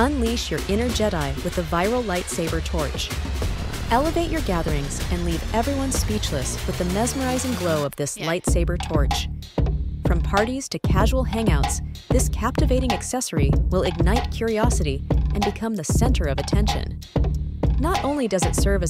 Unleash your inner Jedi with the viral lightsaber torch. Elevate your gatherings and leave everyone speechless with the mesmerizing glow of this Yeah. lightsaber torch. From parties to casual hangouts, this captivating accessory will ignite curiosity and become the center of attention. Not only does it serve as